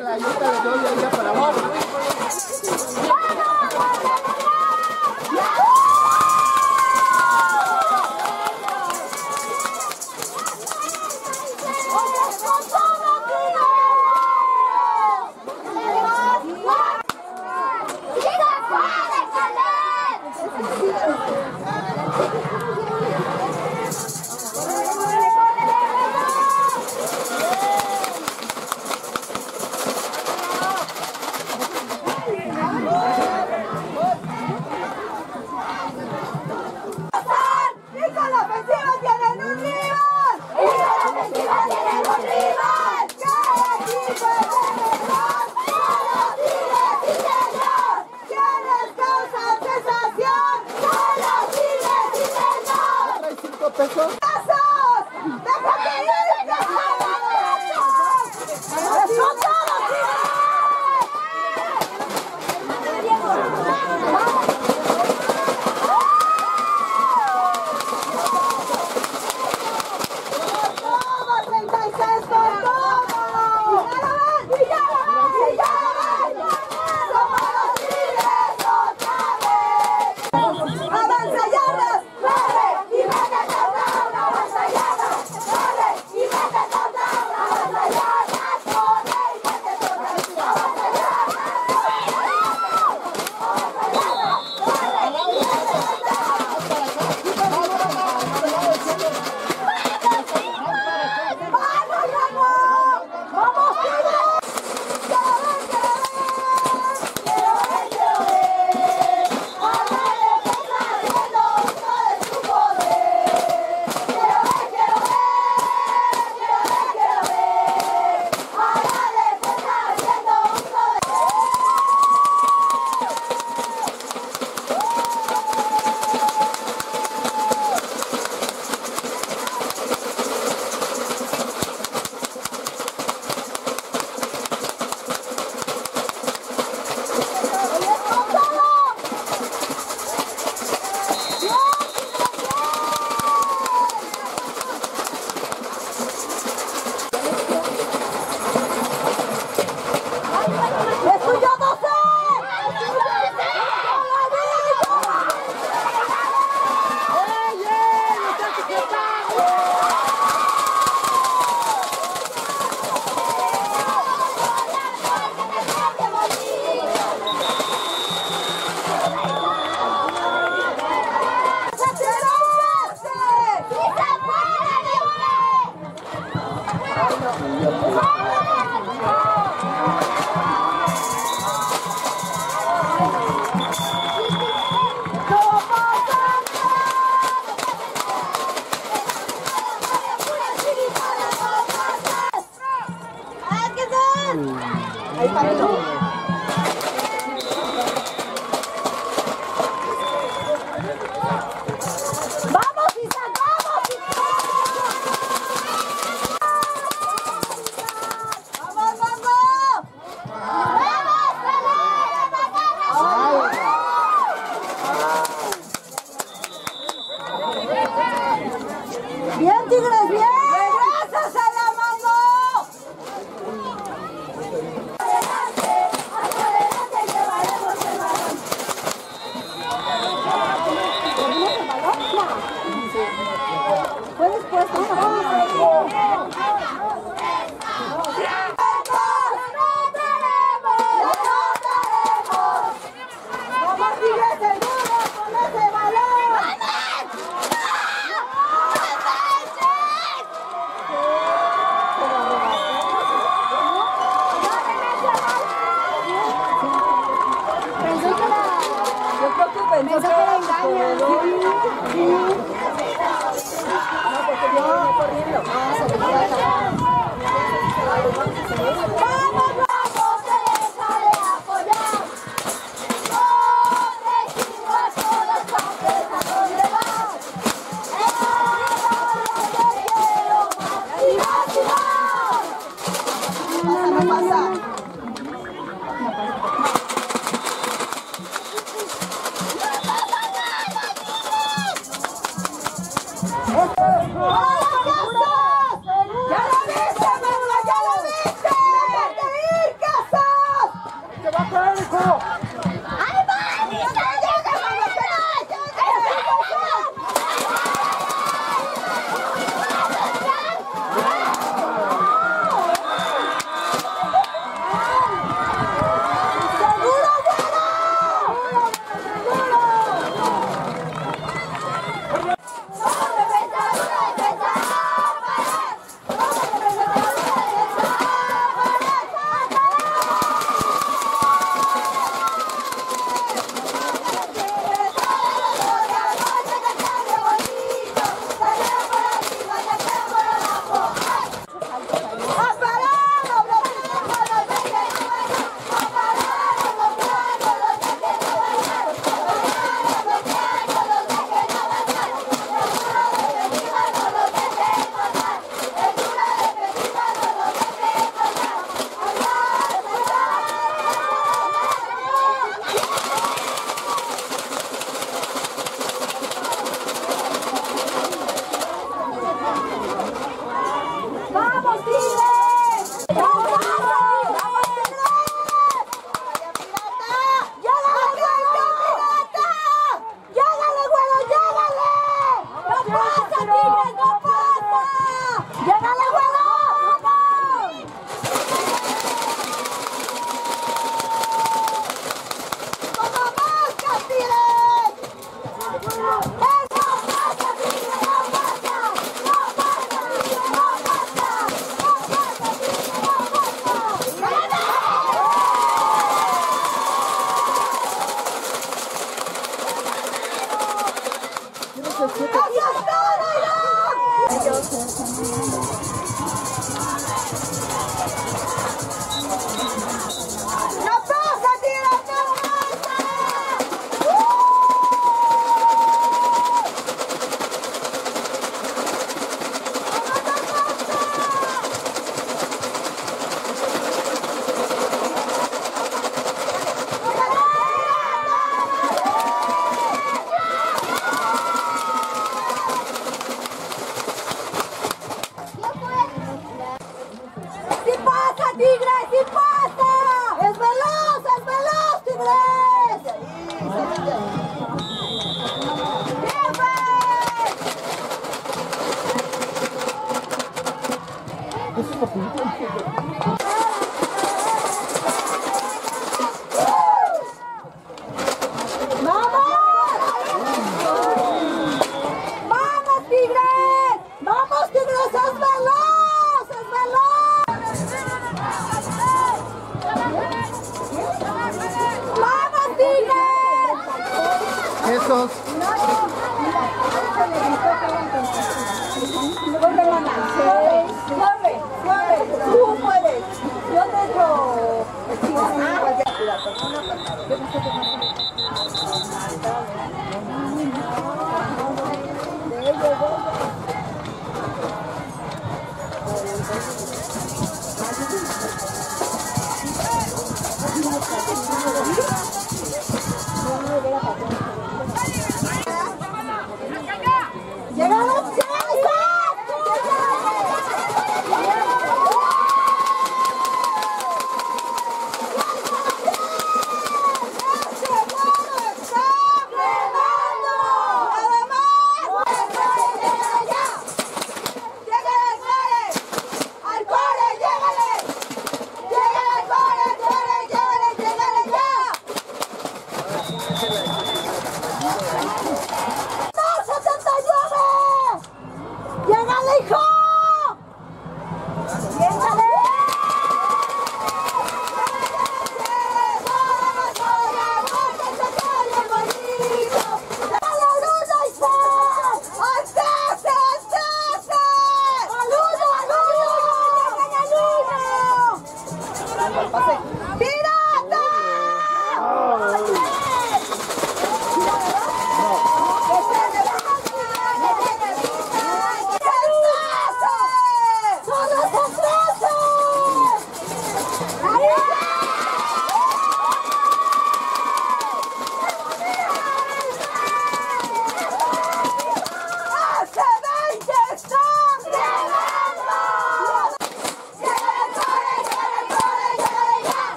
la yuca le doy allá para abajo. Puedes puesto.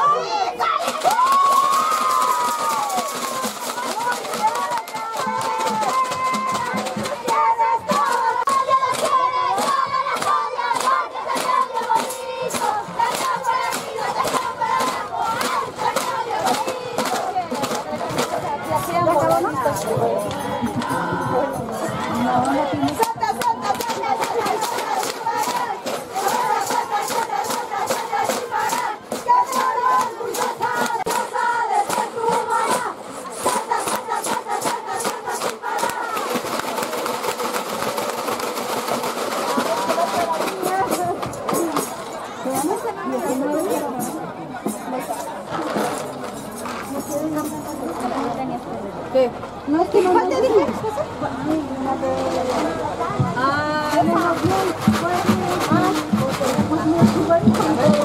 Oh. ¿Qué? No es que no te dije? Ah, no, no.